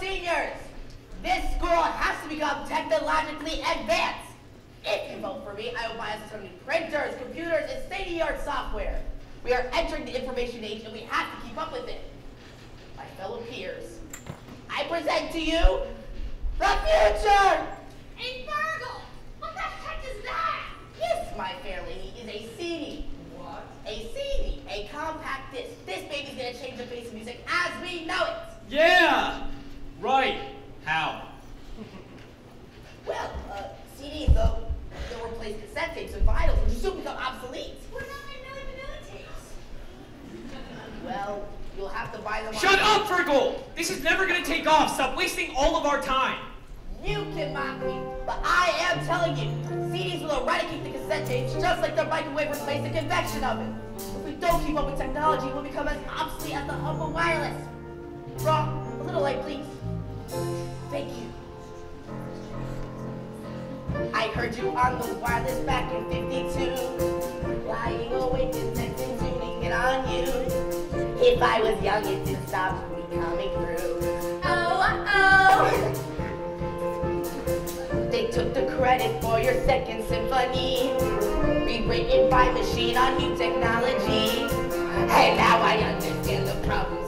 seniors, this school has to become technologically advanced. If you vote for me, I will buy us some new printers, computers, and state-of-the-art software. We are entering the information age and we have to keep up with it. My fellow peers, I present to you the future! A Virgil! What the heck is that? This, my fair lady, is a CD. What? A CD, a compact disc. This baby's gonna change the face of music as we know it. Yeah! Right. How? Well, uh, CDs, though, they'll replace cassette tapes and vinyls, which will soon become obsolete. We're not in million vanilla tapes. Well, you'll have to buy them. Shut up, Fergal! This is never gonna take off. Stop wasting all of our time. You can mock me, but I am telling you, CDs will eradicate the cassette tapes just like the microwave replaced the convection oven. If we don't keep up with technology, we'll become as obsolete as the humble wireless. Rock, a little light, please. Thank you. I heard you on the wireless back in 52. If I was young, it didn't stop me coming through. Oh, oh. They took the credit for your second symphony, rewritten by machine on new technology. And now I understand the problems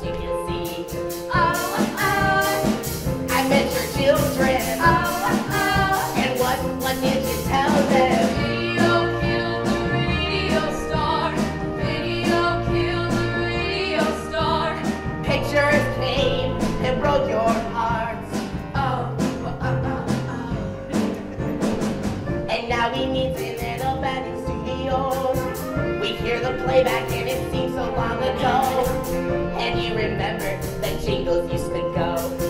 now we need to in an abandoned studio. We hear the playback and it seems so long ago. And you remember the jingles used to go.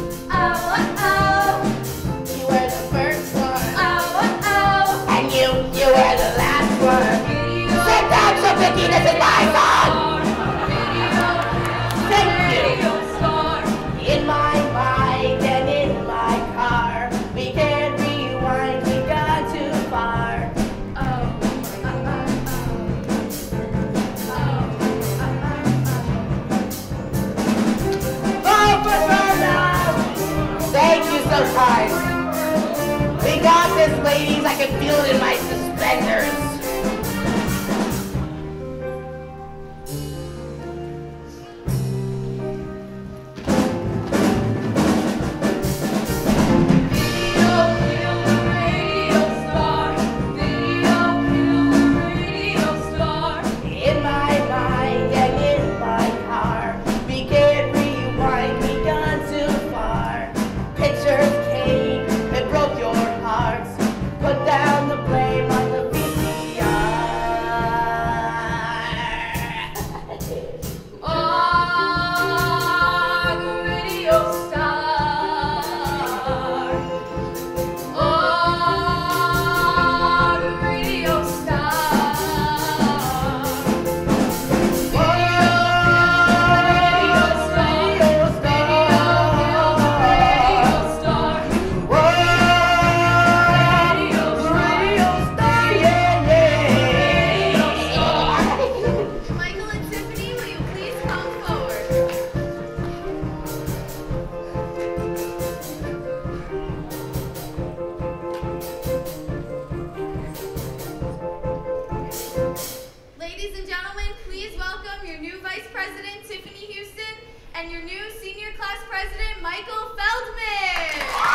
Kind. We got this, ladies. I can feel it in my suspenders. And your new Senior Class President, Michael Feldman.